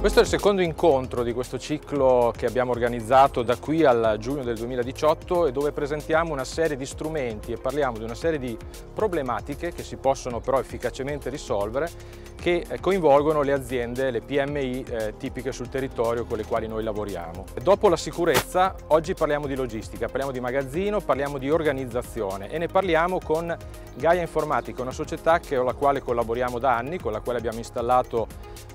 Questo è il secondo incontro di questo ciclo che abbiamo organizzato da qui al giugno del 2018 e dove presentiamo una serie di strumenti e parliamo di una serie di problematiche che si possono però efficacemente risolvere che eh, coinvolgono le aziende, le PMI eh, tipiche sul territorio con le quali noi lavoriamo. Dopo la sicurezza, oggi parliamo di logistica, parliamo di magazzino, parliamo di organizzazione e ne parliamo con Gaia Informatica, una società con la quale collaboriamo da anni, con la quale abbiamo installato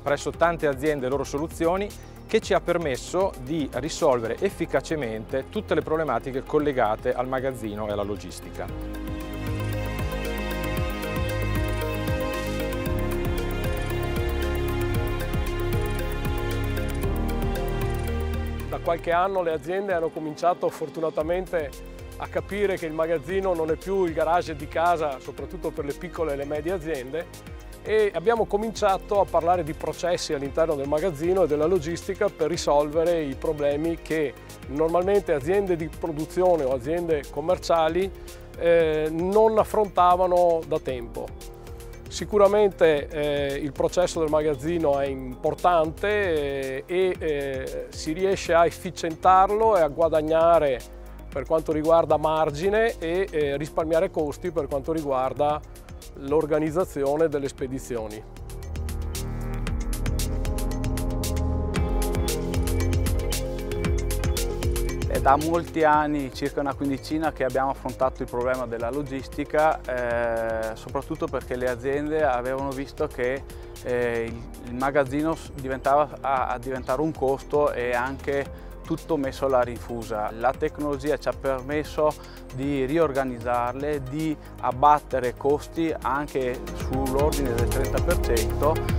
presso tante aziende le loro soluzioni che ci ha permesso di risolvere efficacemente tutte le problematiche collegate al magazzino e alla logistica. Qualche anno le aziende hanno cominciato fortunatamente a capire che il magazzino non è più il garage di casa, soprattutto per le piccole e le medie aziende, e abbiamo cominciato a parlare di processi all'interno del magazzino e della logistica per risolvere i problemi che normalmente aziende di produzione o aziende commerciali eh, non affrontavano da tempo. Sicuramente eh, il processo del magazzino è importante eh, e eh, si riesce a efficientarlo e a guadagnare per quanto riguarda margine e eh, risparmiare costi per quanto riguarda l'organizzazione delle spedizioni. È da molti anni, circa una quindicina, che abbiamo affrontato il problema della logistica, eh, soprattutto perché le aziende avevano visto che eh, il, magazzino diventava a, a diventare un costo e anche tutto messo alla rinfusa. La tecnologia ci ha permesso di riorganizzarle, di abbattere costi anche sull'ordine del 30%